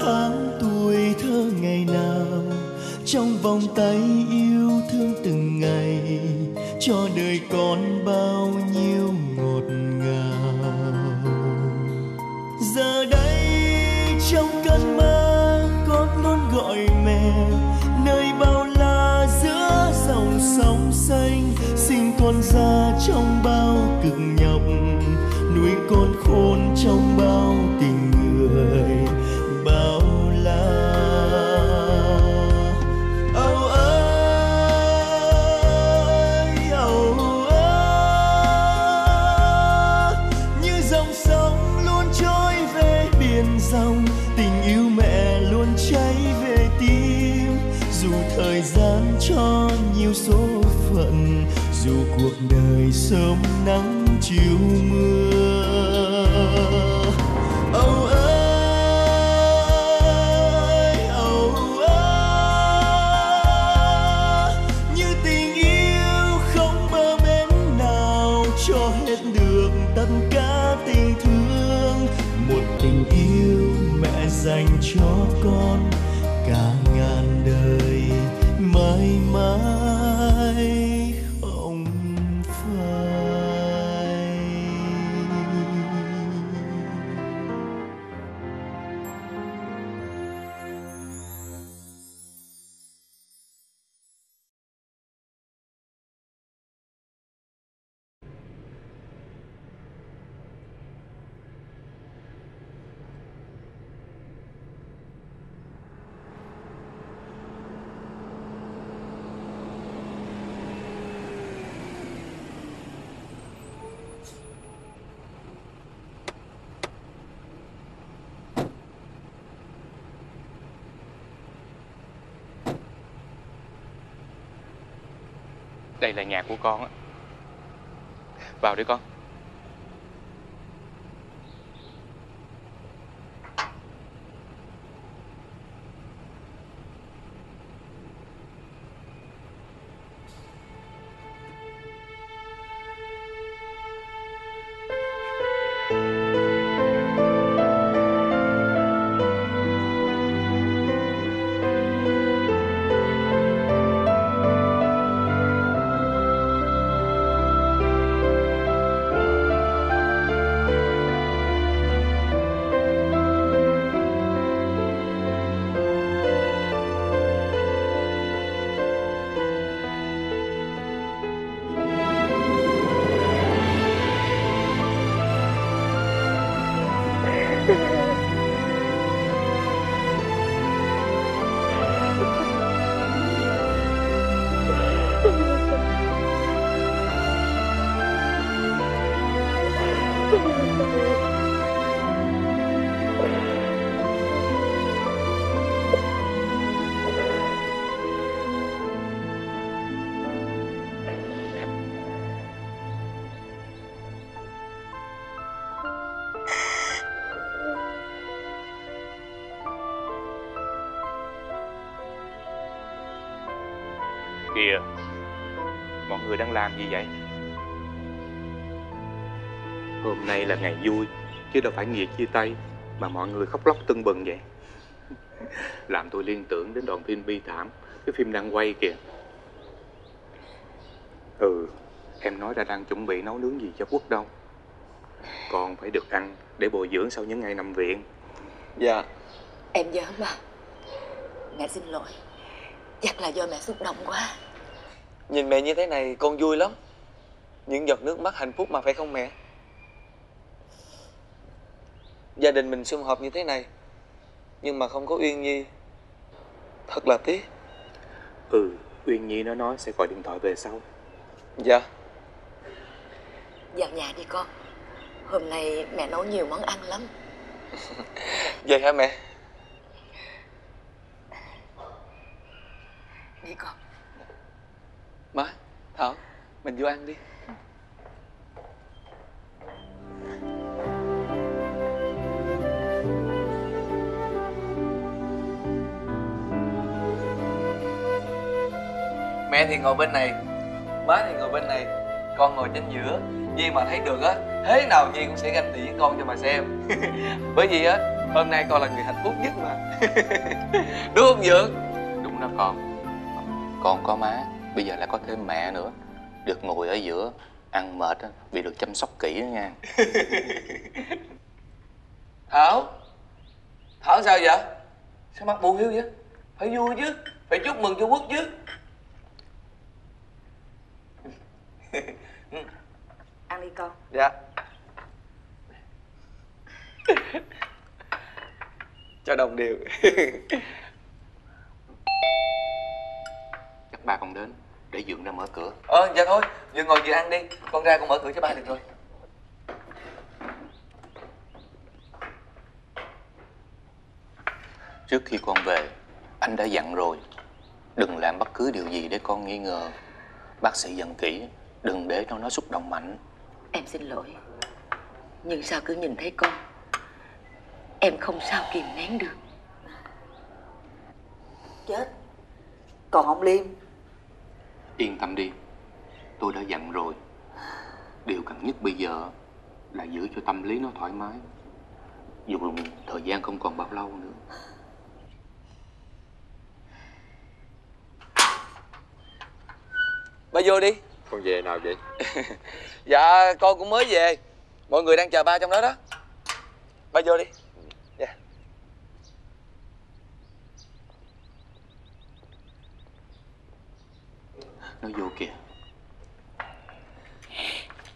tháng tuổi thơ ngày nào, trong vòng tay yêu thương từng ngày, cho đời con bao nhiêu ngọt ngào. Giờ đây trong cơn mơ, con luôn gọi mẹ, nơi bao la giữa dòng sông xanh sinh con ra trong bao sớm nắng chiều mưa. Đây là nhà của con á. Vào đi con. Người đang làm gì vậy? Hôm nay là ngày vui Chứ đâu phải nghĩa chia tay Mà mọi người khóc lóc tưng bừng vậy. Làm tôi liên tưởng đến đoạn phim bi thảm Cái phim đang quay kìa. Ừ Em nói ra đang chuẩn bị nấu nướng gì cho quốc đâu. Con phải được ăn Để bồi dưỡng sau những ngày nằm viện. Dạ. Em nhớ mà. Mẹ xin lỗi. Chắc là do mẹ xúc động quá Nhìn mẹ như thế này con vui lắm. Những giọt nước mắt hạnh phúc mà phải không mẹ? Gia đình mình sum họp như thế này Nhưng mà không có Uyên Nhi. Thật là tiếc. Ừ Uyên Nhi nó nói sẽ gọi điện thoại về sau. Dạ. Vào nhà đi con. Hôm nay mẹ nấu nhiều món ăn lắm. Vậy hả mẹ? Đi con Má Thảo Mình vô ăn đi. Mẹ thì ngồi bên này Má thì ngồi bên này. Con ngồi trên giữa. Vậy mà thấy được á thế nào Nhi cũng sẽ ganh tị với con cho mà xem. Bởi vì á hôm nay con là người hạnh phúc nhất mà. Đúng không Dượng? Đúng đó con. Con có má Bây giờ lại có thêm mẹ nữa. Được ngồi ở giữa Ăn mệt á, vì được chăm sóc kỹ đó nha. Thảo Thảo sao vậy? Sao mặt buồn hiu vậy? Phải vui chứ phải chúc mừng cho quốc chứ. Ăn đi con. Dạ. Cho đồng đều Chắc ba con đến Để Dượng ra mở cửa. Ờ dạ thôi vừa ngồi vừa ăn đi. Con ra con mở cửa cho ba được rồi. Trước khi con về Anh đã dặn rồi Đừng làm bất cứ điều gì để con nghi ngờ. Bác sĩ dặn kỹ Đừng để cho nó xúc động mạnh. Em xin lỗi. Nhưng sao cứ nhìn thấy con em không sao kìm nén được. Chết. Còn ông liêm Yên tâm đi. Tôi đã dặn rồi. Điều cần nhất bây giờ Là giữ cho tâm lý nó thoải mái. Dù thời gian không còn bao lâu nữa. Ba vô đi. Con về nào vậy? dạ con cũng mới về. Mọi người đang chờ ba trong đó đó. Ba vô đi dạ Nó vô kìa.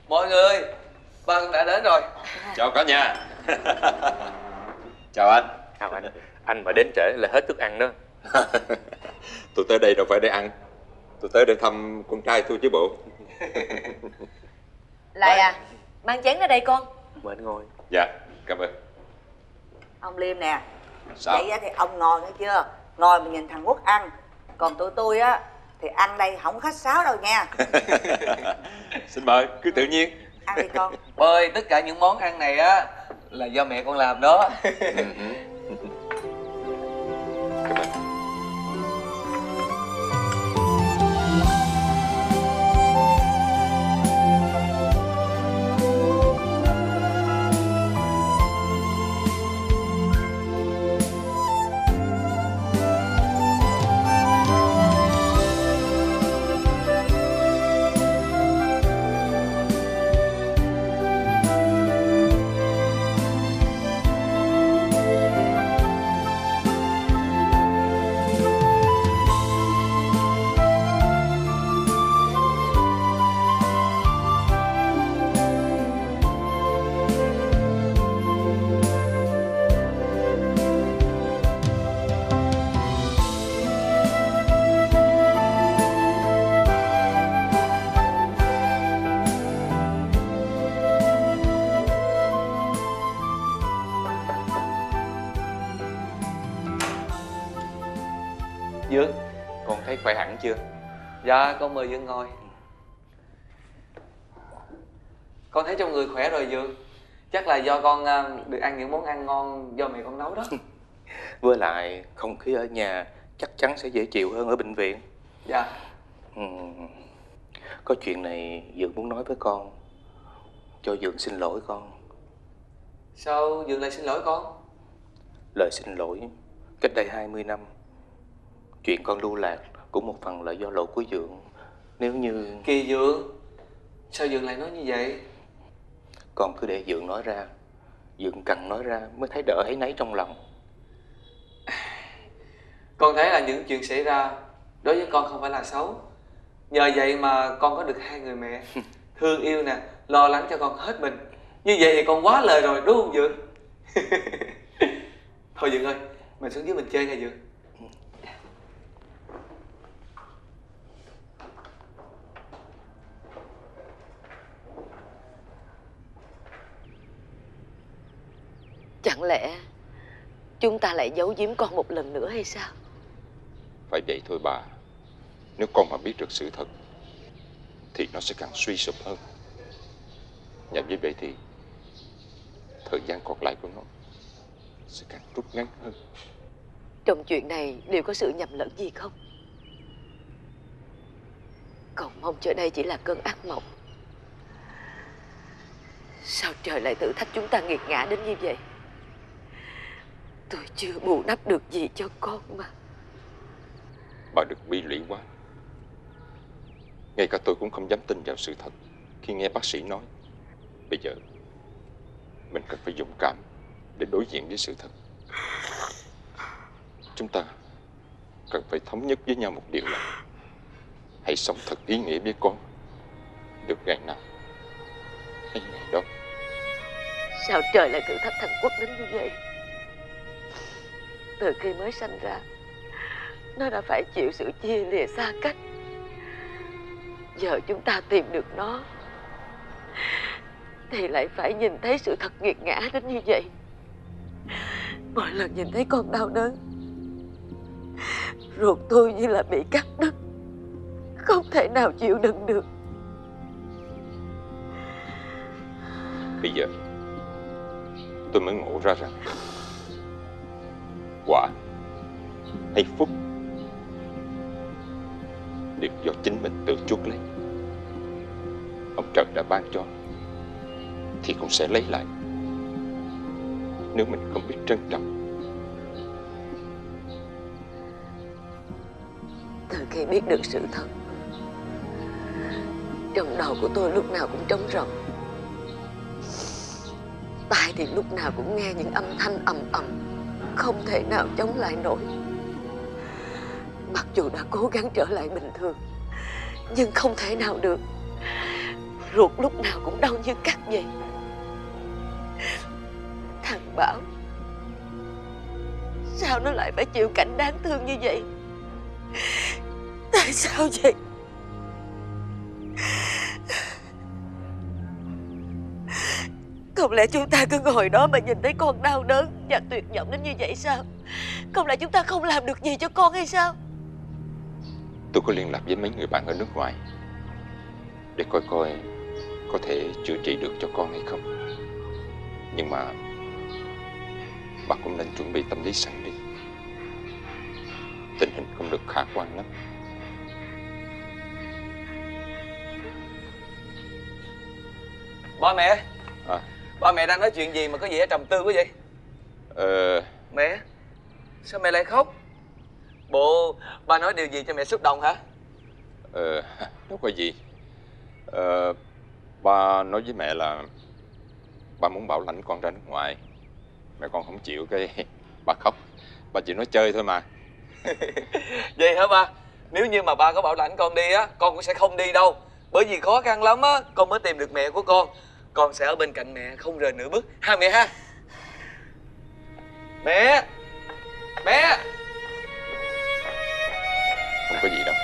Mọi người ba con đã đến rồi. Chào cả nhà. Chào anh. Chào anh. Anh mà đến trễ là hết thức ăn đó. Tôi tới đây đâu phải để ăn. Tôi tới để thăm con trai tôi chứ bộ. Lại à mang chén ra đây con. Mời anh ngồi. Dạ, cảm ơn. Ông liêm nè Sao? vậy á thì ông ngồi nghe chưa? Ngồi mà nhìn thằng quốc ăn. Còn tụi tôi á thì ăn đây không khách sáo đâu nha. Xin mời, cứ tự nhiên. Ăn đi con. Ơi tất cả những món ăn này á là do mẹ con làm đó chưa? Dạ con mời dượng ngồi. Con thấy trong người khỏe rồi dượng chắc là do con à, được ăn những món ăn ngon do mẹ con nấu đó. Với lại không khí ở nhà Chắc chắn sẽ dễ chịu hơn ở bệnh viện. Dạ. Ừm, Có chuyện này Dượng muốn nói với con. Cho Dượng xin lỗi con. Sao dượng lại xin lỗi con? Lời xin lỗi Cách đây 20 năm Chuyện con lưu lạc Cũng một phần là do lỗi của Dượng. Nếu như kỳ dượng sao dượng lại nói như vậy? Con cứ để Dượng nói ra Dượng cần nói ra mới thấy đỡ ấy nấy trong lòng. Con thấy là những chuyện xảy ra đối với con không phải là xấu. Nhờ vậy mà con có được hai người mẹ. Thương yêu nè lo lắng cho con hết mình. Như vậy thì con quá lời rồi đúng không dượng? Thôi dượng ơi mình xuống dưới mình chơi nha dượng chẳng lẽ chúng ta lại giấu giếm con một lần nữa hay sao? Phải vậy thôi bà. Nếu con mà biết được sự thật Thì nó sẽ càng suy sụp hơn. Và như vậy thì Thời gian còn lại của nó Sẽ càng rút ngắn hơn. Trong chuyện này liệu có sự nhầm lẫn gì không? Cầu mong cho đây chỉ là cơn ác mộng. Sao trời lại tự thách chúng ta nghiệt ngã đến như vậy Tôi chưa bù đắp được gì cho con mà. Bà đừng bi lụy quá. Ngay cả tôi cũng không dám tin vào sự thật Khi nghe bác sĩ nói. Bây giờ Mình cần phải dũng cảm Để đối diện với sự thật. Chúng ta Cần phải thống nhất với nhau một điều là Hãy sống thật ý nghĩa với con Được ngày nào Hay ngày đó. Sao trời lại tự thách thằng Quốc đến như vậy từ khi mới sanh ra. Nó đã phải chịu sự chia lìa xa cách. Giờ chúng ta tìm được nó, Thì lại phải nhìn thấy sự thật nghiệt ngã đến như vậy. Mỗi lần nhìn thấy con đau đớn, Ruột tôi như là bị cắt đứt, Không thể nào chịu đựng được. Bây giờ, Tôi mới ngộ ra rằng Quả. Hay phúc. Đều do chính mình tự chuốc lấy, Ông Trần đã ban cho, Thì cũng sẽ lấy lại. Nếu mình không biết trân trọng. Từ khi biết được sự thật, Trong đầu của tôi lúc nào cũng trống rỗng. Tai thì lúc nào cũng nghe những âm thanh ầm ầm. Không thể nào chống lại nổi. Mặc dù đã cố gắng trở lại bình thường, Nhưng không thể nào được. Ruột lúc nào cũng đau như cắt vậy. Thằng Bảo, Sao nó lại phải chịu cảnh đáng thương như vậy? Tại sao vậy? Không lẽ chúng ta cứ ngồi đó mà nhìn thấy con đau đớn và tuyệt vọng đến như vậy sao? Không lẽ chúng ta không làm được gì cho con hay sao? Tôi có liên lạc với mấy người bạn ở nước ngoài Để coi coi Có thể chữa trị được cho con hay không. Nhưng mà Bà cũng nên chuẩn bị tâm lý sẵn đi. Tình hình không được khả quan lắm. Ba mẹ. Ba mẹ đang nói chuyện gì mà có vẻ trầm tư quá vậy Ờ Mẹ Sao mẹ lại khóc Bộ ba nói điều gì cho mẹ xúc động hả Ờ, đâu có gì. Ờ, ba nói với mẹ là ba muốn bảo lãnh con ra nước ngoài. Mẹ con không chịu cái ba khóc. Ba chỉ nói chơi thôi mà. Vậy hả ba Nếu như mà ba có bảo lãnh con đi á Con cũng sẽ không đi đâu Bởi vì khó khăn lắm á Con mới tìm được mẹ của con Con sẽ ở bên cạnh mẹ không rời nửa bước Ha mẹ ha Mẹ Mẹ Không có gì đâu.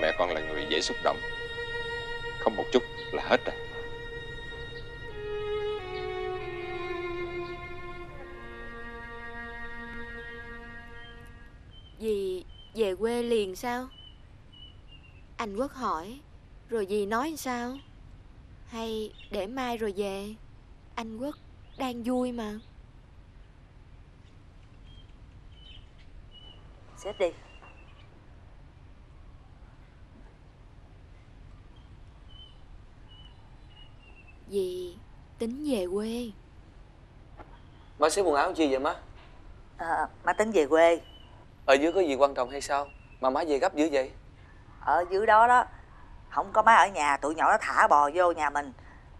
Mẹ con là người dễ xúc động. Không một chút là hết rồi. Dì về quê liền sao? Anh Quốc hỏi Rồi dì nói sao? Hay để mai rồi về? Anh Quốc đang vui mà. Xếp đi. Dì tính về quê. Má xếp quần áo chi vậy má? À, Má tính về quê. Ở dưới có gì quan trọng hay sao? Mà má về gấp dữ vậy? Ở dưới đó đó Không có má ở nhà Tụi nhỏ nó thả bò vô nhà mình.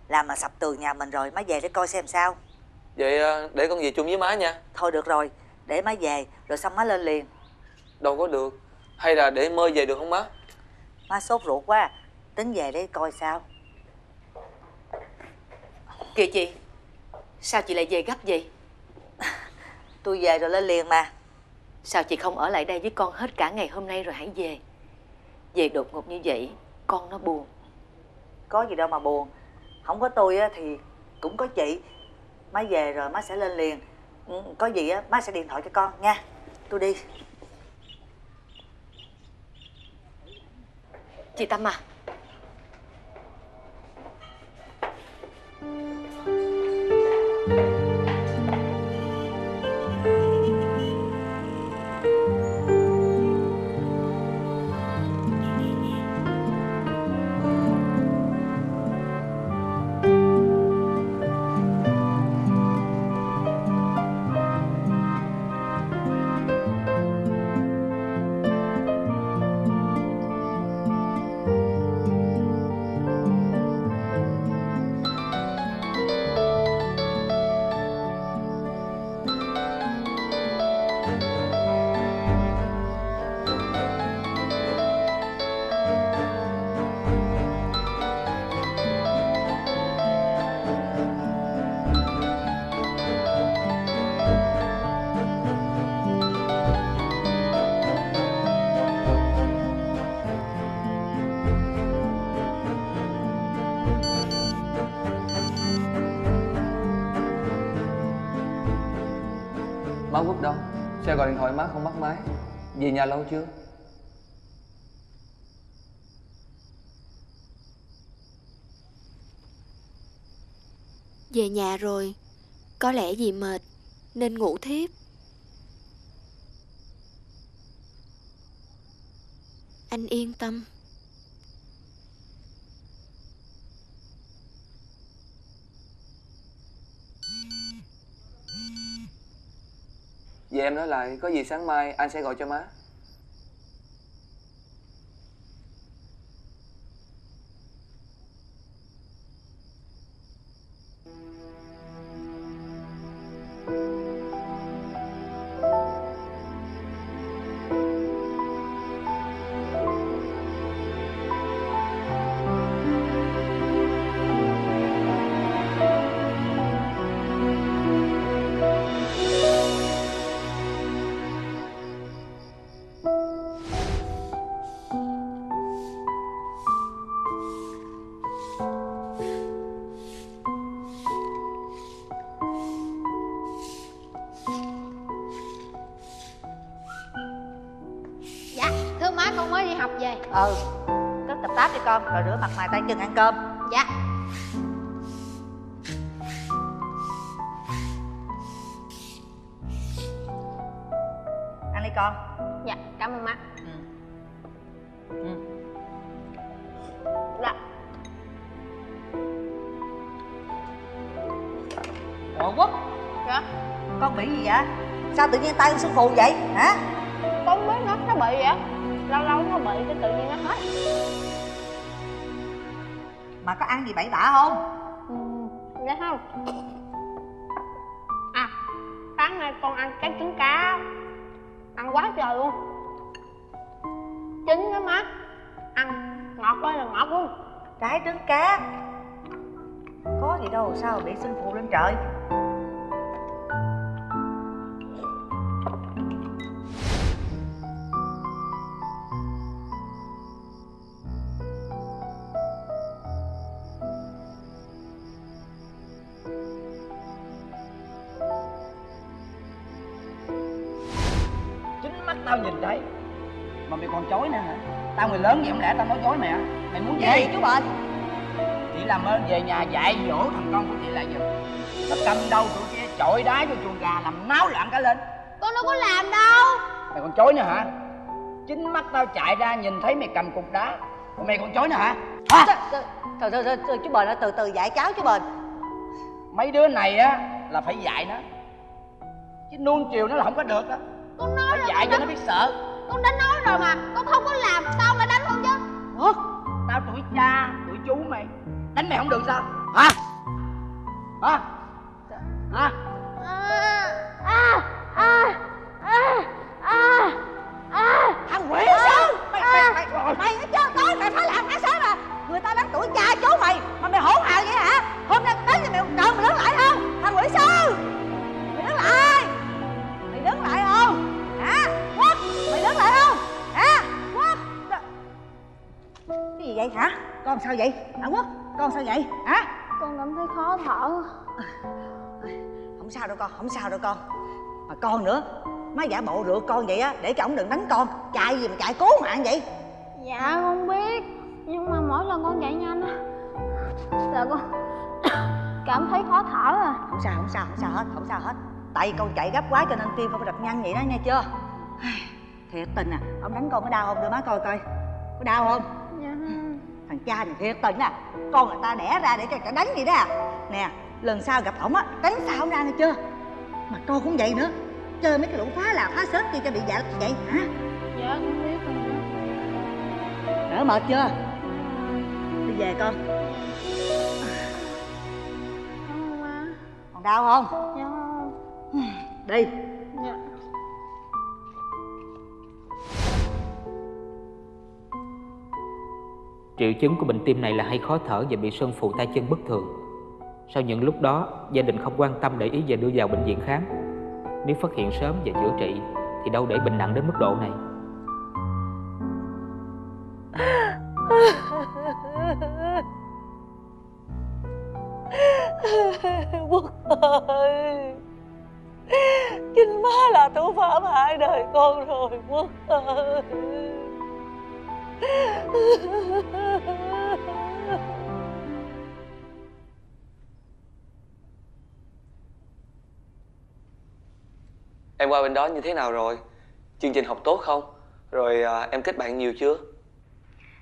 Làm mà sập tường nhà mình rồi Má về để coi xem sao. Vậy à, để con về chung với má nha. Thôi được rồi Để má về Rồi xong má lên liền. Đâu có được. Hay là để mơ về được không má? Má sốt ruột quá Tính về để coi sao. Kìa chị Sao chị lại về gấp vậy? Tôi về rồi lên liền mà. Sao chị không ở lại đây với con hết cả ngày hôm nay rồi hãy về? Về đột ngột như vậy Con nó buồn. Có gì đâu mà buồn. Không có tôi á thì cũng có chị. Má về rồi má sẽ lên liền. Ừ, Có gì á má sẽ điện thoại cho con nha. Tôi đi. Chị Tâm à nhà lâu chưa? Về nhà rồi Có lẽ vì mệt Nên ngủ thiếp Anh yên tâm Về em nói lại, có gì sáng mai anh sẽ gọi cho má. Cơm. Dạ. Ăn đi con. Dạ, cảm ơn má. Ừ. Ừ. Dạ. Ủa quốc? Dạ. Con bị gì vậy? Sao tự nhiên tay con sưng phù vậy? Hả? Con không biết nó nó bị vậy. Lâu lâu nó bị cái tự nhiên nó hết mà có ăn gì bậy bạ không? Ừ, Dạ không? À, sáng nay con ăn cái trứng cá. Ăn quá trời luôn. Chín đó má Ăn ngọt ơi là ngọt luôn. Trái trứng cá. Có gì đâu sao bị sưng phù lên trời người lớn vậy không lẽ tao nói dối hả mày muốn gì? chú bệnh chị làm ơn về nhà dạy dỗ thằng con của chị lại giùm nó cầm đầu tụi kia chọi đá vô chuồng gà làm náo loạn cả lên. Con đâu có làm đâu. Mày còn chối nữa hả? Chính mắt tao chạy ra nhìn thấy mày cầm cục đá. Còn mày còn chối nữa hả? Hả? Trời, trời, trời, chú bệnh ơi từ từ dạy cháu chú bệnh mấy đứa này á là phải dạy nó. Chứ nuông chiều nó là không có được đó Con nói phải dạy cho nó biết sợ con đã nói rồi mà Con không có làm Sao lại đánh con chứ. Ủa, tao tuổi cha tuổi chú mày. Đánh mày không được sao? Hả? Hả? Hả vậy hả? Con sao vậy? Hả quốc con sao vậy? Hả? Con cảm thấy khó thở. Không sao đâu con không sao đâu con. Mà con nữa má giả bộ rượu con vậy á để cho ổng đừng đánh con. Chạy gì mà chạy cố mạng vậy? Dạ con biết. Nhưng mà mỗi lần con chạy nhanh á Là con cảm thấy khó thở à. Không sao không sao không sao hết không sao hết. Tại vì con chạy gấp quá cho nên tim không có đập nhanh vậy đó nghe chưa? Thiệt tình à ông đánh con có đau không đưa má coi coi. Có đau không? Dạ thằng cha này thiệt tình à. Con người ta đẻ ra để cho cả đánh vậy đó à. Nè lần sau gặp ổng á đánh sao ra nghe chưa? Mà con cũng vậy nữa. Chơi mấy cái lũ phá là phá xếp kia cho bị dạ vậy hả? Dạ con biết rồi. Đỡ mệt chưa? Đi về con. Còn đau không? Dạ. Không đi Triệu chứng của bệnh tim này là hay khó thở và bị sơn phù tay chân bất thường. Sau những lúc đó, gia đình không quan tâm để ý và đưa vào bệnh viện khám. Nếu phát hiện sớm và chữa trị, thì đâu để bệnh nặng đến mức độ này. Quốc ơi chính má là thủ phạm hại đời con rồi quốc ơi Em qua bên đó như thế nào rồi? Chương trình học tốt không? Rồi à, em kết bạn nhiều chưa?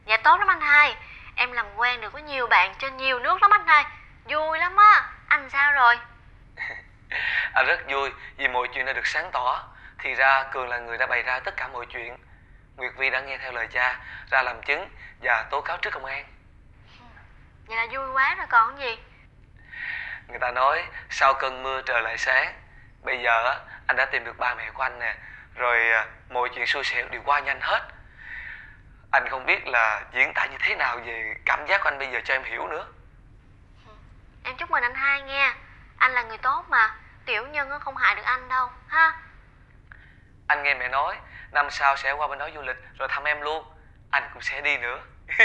Dạ tốt lắm anh hai Em làm quen được với nhiều bạn trên nhiều nước lắm anh hai Vui lắm á Anh sao rồi Anh rất vui vì mọi chuyện đã được sáng tỏ Thì ra Cường là người đã bày ra tất cả mọi chuyện Nguyệt Vi đã nghe theo lời cha Ra làm chứng và tố cáo trước công an. Vậy là vui quá rồi còn gì? Người ta nói sau cơn mưa trời lại sáng Bây giờ anh đã tìm được ba mẹ của anh nè Rồi à, mọi chuyện xui xẻo đều qua nhanh hết. Anh không biết là diễn tả như thế nào về cảm giác của anh bây giờ cho em hiểu nữa. Em chúc mừng anh hai nghe Anh là người tốt mà Tiểu nhân á không hại được anh đâu ha? Anh nghe mẹ nói Năm sau sẽ qua bên đó du lịch, rồi thăm em luôn. Anh cũng sẽ đi nữa.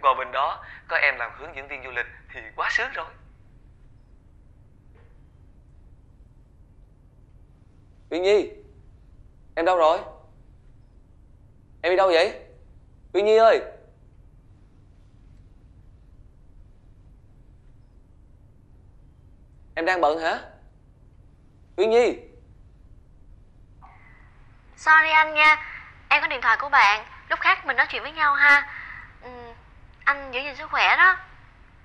Qua bên đó, có em làm hướng dẫn viên du lịch Thì quá sướng rồi. Uyên Nhi, Em đâu rồi? Em đi đâu vậy? Uyên Nhi ơi! Em đang bận hả? Uyên Nhi! Sorry anh nha Em có điện thoại của bạn Lúc khác mình nói chuyện với nhau ha. Ừ, Anh giữ gìn sức khỏe đó.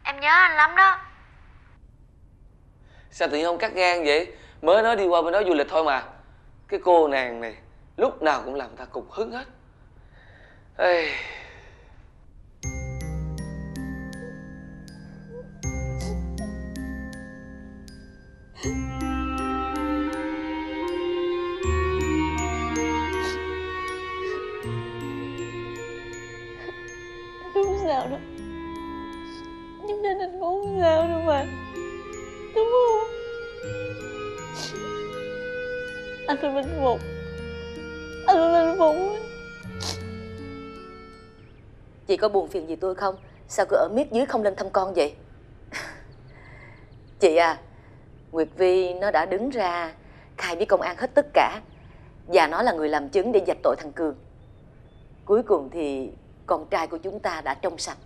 Em nhớ anh lắm đó. Sao tự nhiên không cắt ngang vậy? Mới nói đi qua bên đó du lịch thôi mà. Cái cô nàng này Lúc nào cũng làm ta cục hứng hết. Ê... Anh phải bình phục Anh phải bình phục Chị có buồn phiền gì tôi không? Sao cứ ở miết dưới không lên thăm con vậy? Chị à Nguyệt Vi nó đã đứng ra, Khai với công an hết tất cả, Và nó là người làm chứng để dạch tội thằng Cường. Cuối cùng thì Con trai của chúng ta đã trong sạch.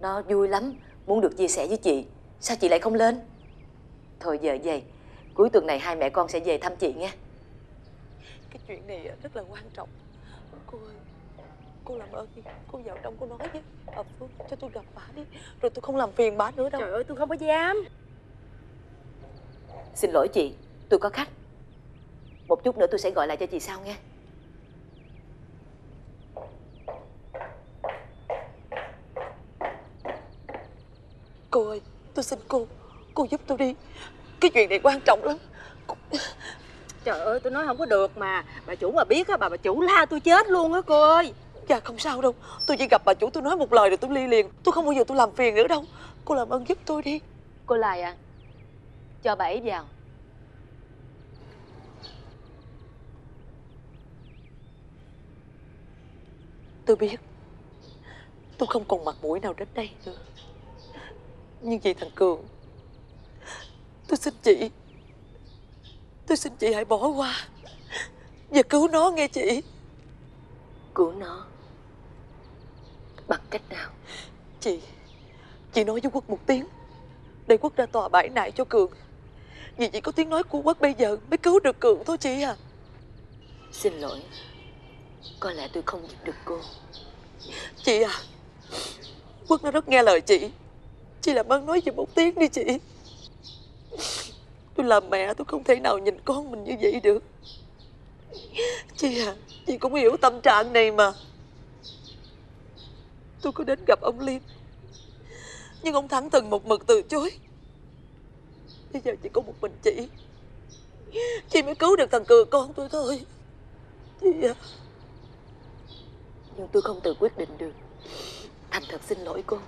Nó vui lắm, Muốn được chia sẻ với chị. Sao chị lại không lên? Thôi giờ về Cuối tuần này hai mẹ con sẽ về thăm chị nghe cái chuyện này rất là quan trọng. Cô ơi cô làm ơn đi. Cô vào trong cô nói với bà Phương cho tôi gặp bà đi. Rồi tôi không làm phiền bà nữa đâu. Trời ơi tôi không có dám. Xin lỗi chị Tôi có khách. Một chút nữa tôi sẽ gọi lại cho chị sau nghe. Cô ơi tôi xin cô cô giúp tôi đi. Cái chuyện này quan trọng lắm Trời ơi tôi nói không có được mà. Bà chủ mà biết á bà bà chủ la tôi chết luôn á cô ơi. Dạ không sao đâu. Tôi chỉ gặp bà chủ tôi nói một lời rồi tôi ly liền. Tôi không bao giờ tôi làm phiền nữa đâu. Cô làm ơn giúp tôi đi. Cô Lai à Cho bà ấy vào. Tôi biết. Tôi không còn mặt mũi nào đến đây nữa. Nhưng vì thằng cường tôi xin chị tôi xin chị hãy bỏ qua và cứu nó nghe chị. Cứu nó Bằng cách nào? Chị chị nói với quốc một tiếng. Để quốc ra tòa bãi nại cho cường. Vì chỉ có tiếng nói của quốc bây giờ mới cứu được cường thôi chị à. Xin lỗi. Có lẽ tôi không giúp được cô. Chị à quốc nó rất nghe lời chị. Chị làm ơn nói giùm một tiếng đi chị tôi làm mẹ, tôi không thể nào nhìn con mình như vậy được. Chị à chị cũng hiểu tâm trạng này mà. Tôi có đến gặp ông liêm nhưng ông thắng từng một mực từ chối. Bây giờ chỉ có một mình chị. Chị mới cứu được thằng cừa con tôi thôi. Chị à. Nhưng tôi không tự quyết định được. Thành thật xin lỗi cô.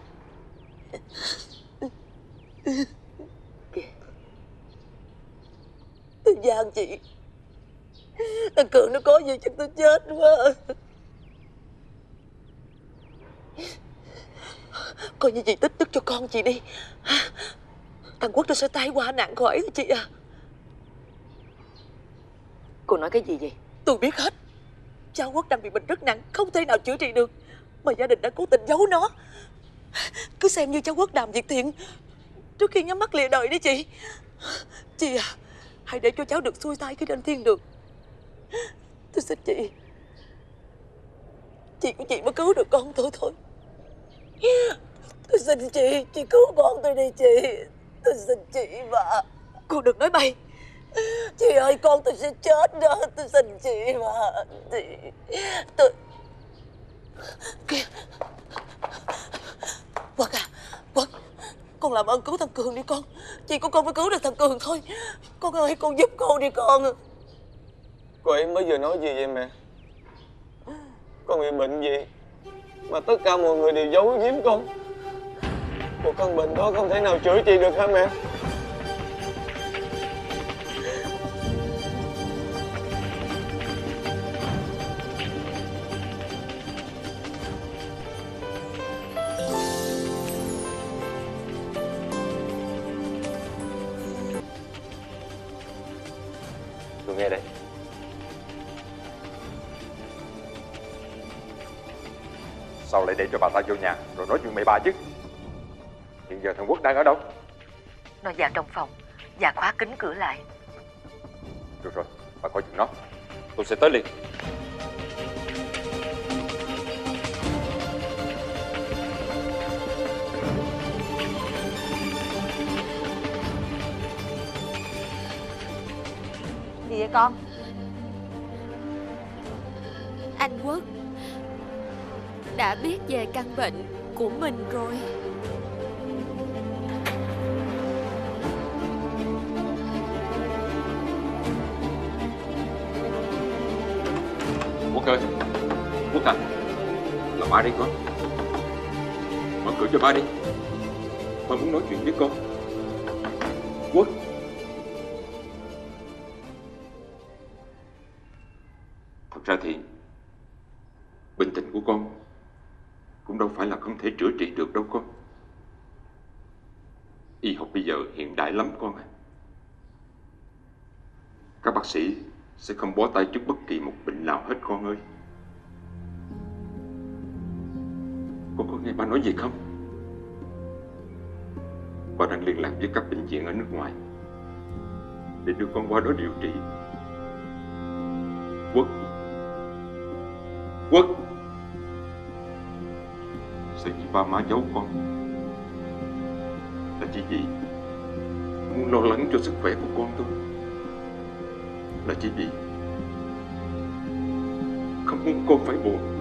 Tôi gian chị. Thằng cường nó có gì chắc tôi chết quá. Coi như chị tích đức cho con chị đi. Thằng quốc nó sẽ tai qua nạn khỏi chị à. Cô nói cái gì vậy? Tôi biết hết. Cháu Quốc đang bị bệnh rất nặng Không thể nào chữa trị được. Mà gia đình đã cố tình giấu nó. Cứ xem như cháu Quốc làm việc thiện. Trước khi nhắm mắt lìa đời đi chị. Chị à Hãy để cho cháu được xuôi tay khi lên thiên đường. Tôi xin chị. Chị của chị mới cứu được con tôi thôi. Tôi xin chị Chị cứu con tôi đi chị. Tôi xin chị mà. Cô đừng nói bay Chị ơi, con tôi sẽ chết đó. Tôi xin chị mà. Chị, Tôi Kìa. Quật à. Con làm ơn cứu thằng Cường đi con. Chỉ có con mới cứu được thằng Cường thôi. Con ơi, con giúp cô đi con. Cô ấy mới vừa nói gì vậy mẹ? Con bị bệnh gì? Mà tất cả mọi người đều giấu giếm con. Một căn bệnh đó không thể nào chữa trị được hả mẹ? Lại để cho bà ta vô nhà Rồi nói chuyện mẹ bà chứ. Hiện giờ thằng Quốc đang ở đâu? Nó vào trong phòng Và khóa kính cửa lại. Được rồi Bà coi chừng nó. Tôi sẽ tới liền. Gì vậy con Đã biết về căn bệnh của mình rồi. Quốc ơi, Quốc à Là ba đây con. Mở cửa cho ba đi. Ba muốn nói chuyện với con. Quốc. Thật ra thì, bình tĩnh của con cũng đâu phải là không thể chữa trị được đâu con Y học bây giờ hiện đại lắm con à Các bác sĩ sẽ không bó tay trước bất kỳ một bệnh nào hết con ơi. Con có nghe ba nói gì không? Ba đang liên lạc với các bệnh viện ở nước ngoài để đưa con qua đó điều trị. Quốc Quốc Sao chỉ ba má giấu con. Là chỉ vì Muốn lo lắng cho sức khỏe của con thôi. Là chỉ vì không muốn con phải buồn.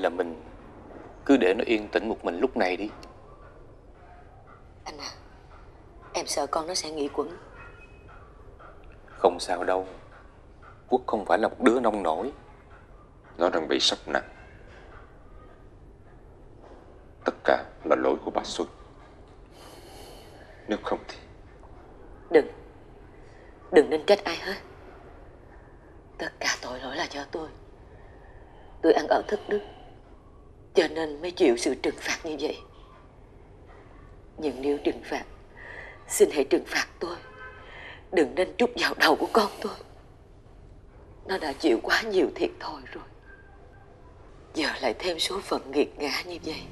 Là mình. Cứ để nó yên tĩnh một mình lúc này đi. Anh à Em sợ con nó sẽ nghĩ quẩn. Không sao đâu. Quốc không phải là một đứa nông nổi. Nó đang bị sốc nặng. Tất cả là lỗi của bà Xuân. Nếu không thì Đừng. Đừng nên trách ai hết. Tất cả tội lỗi là do tôi. Tôi ăn ở thức đức cho nên mới chịu sự trừng phạt như vậy. Nhưng nếu trừng phạt, Xin hãy trừng phạt tôi. Đừng nên trút vào đầu của con tôi. Nó đã chịu quá nhiều thiệt thòi rồi. Giờ lại thêm số phận nghiệt ngã như vậy.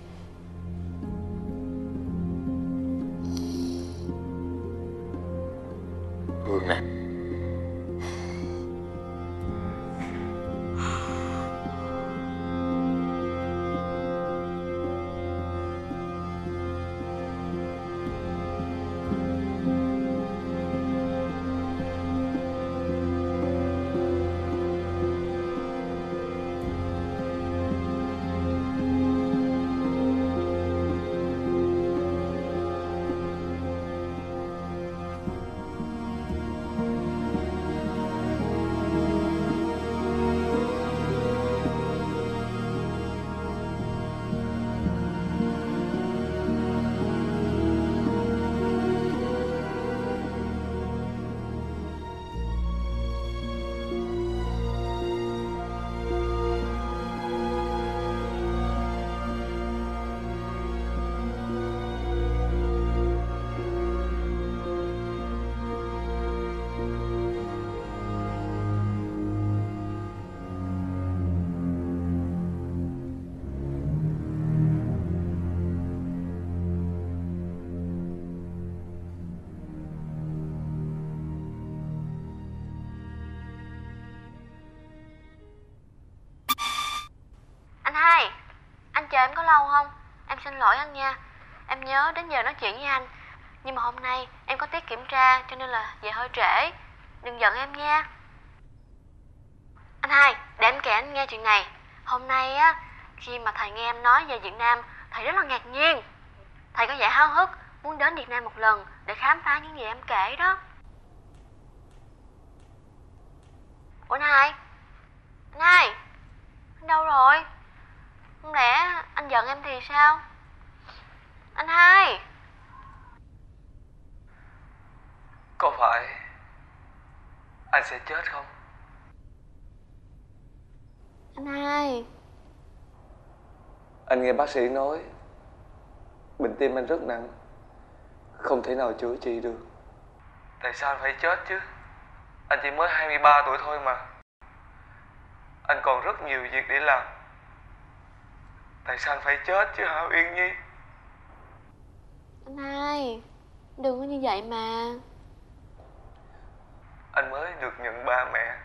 Lâu không? Em xin lỗi anh nha. Em nhớ đến giờ nói chuyện với anh. Nhưng mà hôm nay em có tiết kiểm tra cho nên là về hơi trễ. Đừng giận em nha. Anh hai, để em kể anh nghe chuyện này. Hôm nay á, khi mà thầy nghe em nói về Việt Nam Thầy rất là ngạc nhiên. Thầy có vẻ háo hức muốn đến Việt Nam một lần Để khám phá những gì em kể đó. Ủa anh hai? Anh hai Anh đâu rồi? Không lẽ anh giận em thì sao Anh hai Có phải anh sẽ chết không? Anh hai Anh nghe bác sĩ nói bệnh tim anh rất nặng, không thể nào chữa trị được. Tại sao anh phải chết chứ? Anh chỉ mới 23 tuổi thôi mà. Anh còn rất nhiều việc để làm. Tại sao anh phải chết chứ hả Uyên Nhi? Anh hai Đừng có như vậy mà Anh mới được nhận ba mẹ.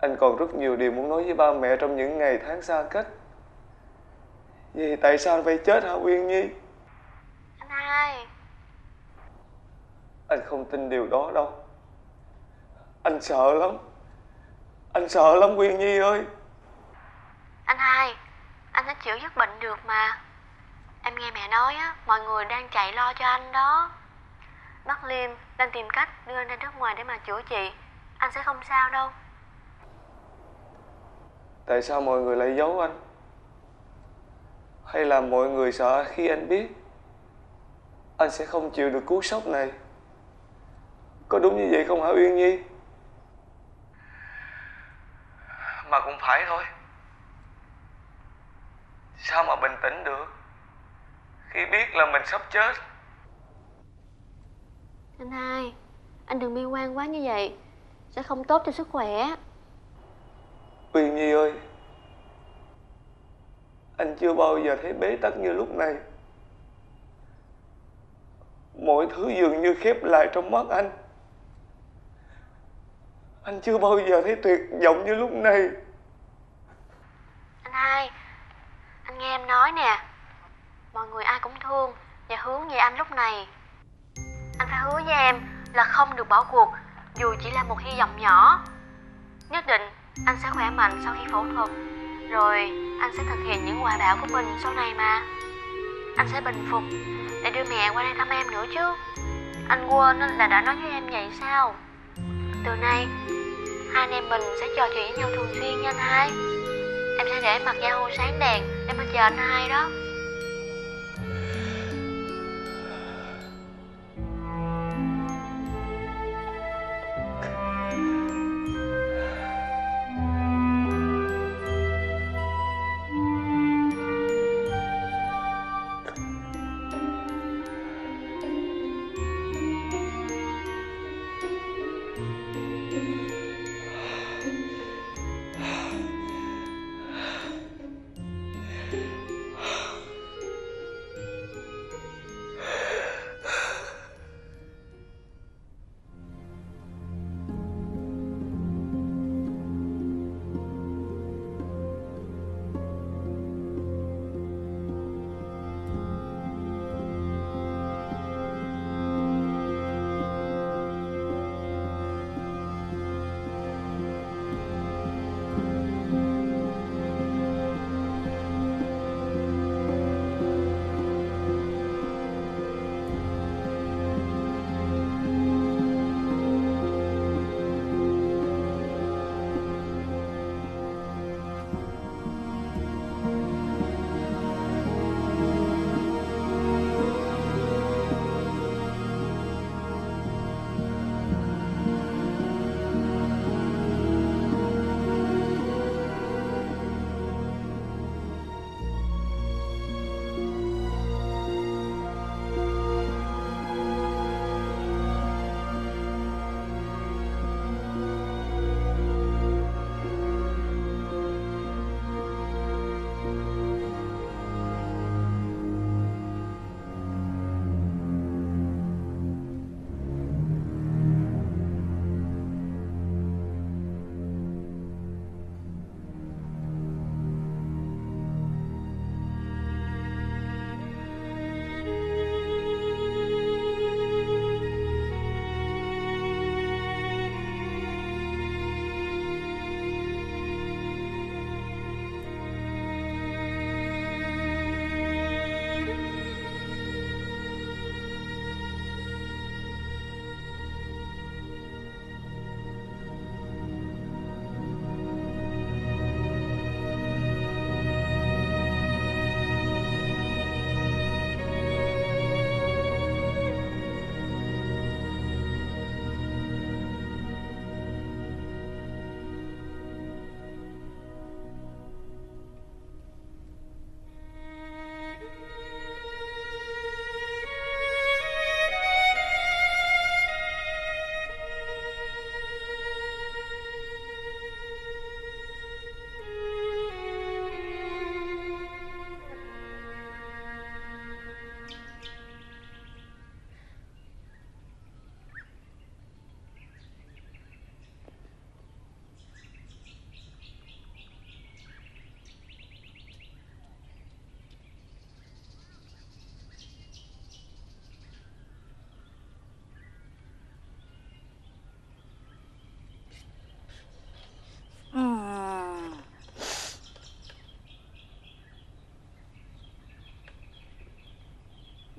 Anh còn rất nhiều điều muốn nói với ba mẹ trong những ngày tháng xa cách. Vì tại sao anh phải chết hả Uyên Nhi? Anh hai Anh không tin điều đó đâu. Anh sợ lắm. Anh sợ lắm Uyên Nhi ơi. Anh hai Anh sẽ chịu dứt bệnh được mà. Em nghe mẹ nói á Mọi người đang chạy lo cho anh đó. Bác Liêm đang tìm cách đưa anh ra nước ngoài để mà chữa trị. Anh sẽ không sao đâu. Tại sao mọi người lại giấu anh? Hay là mọi người sợ khi anh biết Anh sẽ không chịu được cú sốc này? Có đúng như vậy không hả Uyên Nhi? Mà cũng phải thôi Sao mà bình tĩnh được? Khi biết là mình sắp chết. Anh hai Anh đừng bi quan quá như vậy. Sẽ không tốt cho sức khỏe. Uyên Nhi ơi Anh chưa bao giờ thấy bế tắc như lúc này. Mọi thứ dường như khép lại trong mắt anh. Anh chưa bao giờ thấy tuyệt vọng như lúc này. Anh hai anh nghe em nói nè. Mọi người ai cũng thương Và hướng về anh lúc này. Anh phải hứa với em Là không được bỏ cuộc, Dù chỉ là một hy vọng nhỏ. Nhất định anh sẽ khỏe mạnh sau khi phẫu thuật, Rồi anh sẽ thực hiện những hoài bão của mình sau này mà. Anh sẽ bình phục Để đưa mẹ qua đây thăm em nữa chứ. Anh quên là đã nói với em vậy sao? Từ nay, Hai anh em mình sẽ trò chuyện với nhau thường xuyên nha anh hai. Em sẽ để mặt da hô sáng đèn Em mà chờ anh hai đó.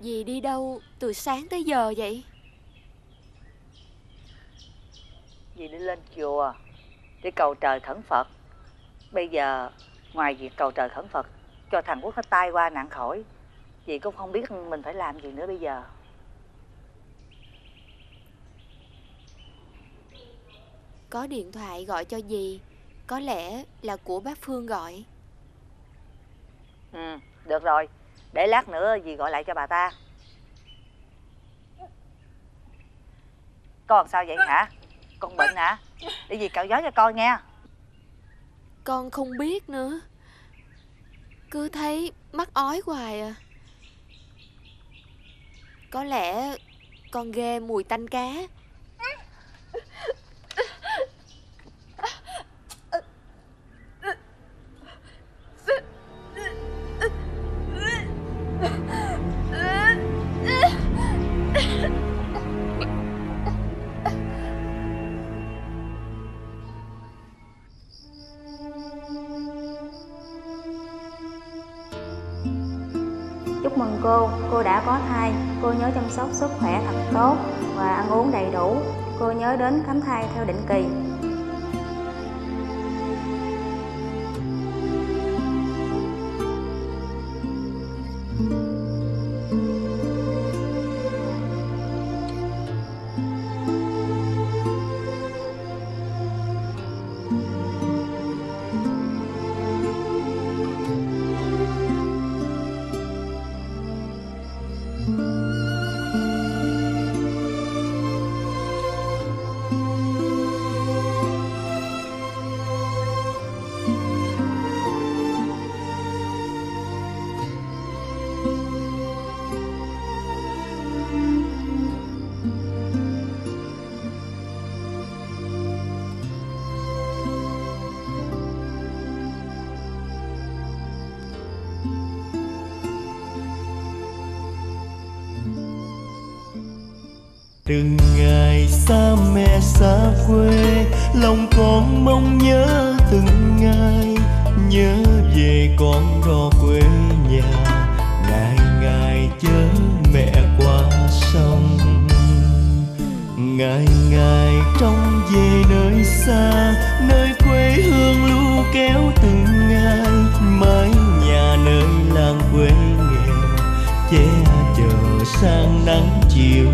Dì đi đâu từ sáng tới giờ vậy? Dì đi lên chùa Để cầu trời khẩn Phật. Bây giờ ngoài việc cầu trời khẩn Phật Cho thằng Quốc nó tai qua nạn khỏi Dì cũng không biết mình phải làm gì nữa bây giờ. Có điện thoại gọi cho dì Có lẽ là của bác Phương gọi. Ừ được rồi để lát nữa dì gọi lại cho bà ta. Con sao vậy hả? Con bệnh hả? Để dì cạo gió cho con nghe. Con không biết nữa. Cứ thấy mắt ói hoài à. Có lẽ con ghê mùi tanh cá. Cô, cô đã có thai. Cô nhớ chăm sóc sức khỏe thật tốt và ăn uống đầy đủ. Cô nhớ đến khám thai theo định kỳ. Từng ngày xa mẹ xa quê, lòng con mong nhớ từng ngày. Nhớ về con đò quê nhà, ngày ngày chở mẹ qua sông. Ngày ngày trong về nơi xa, nơi quê hương lu kéo từng ngày. Mái nhà nơi làng quê nghèo, che chờ sang nắng chiều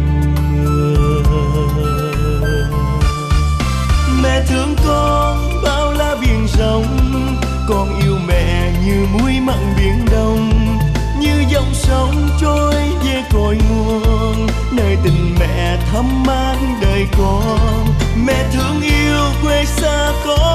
biển đông như dòng sông trôi về cội nguồn, nơi tình mẹ thắm mang đời con mẹ thương yêu quê xa con.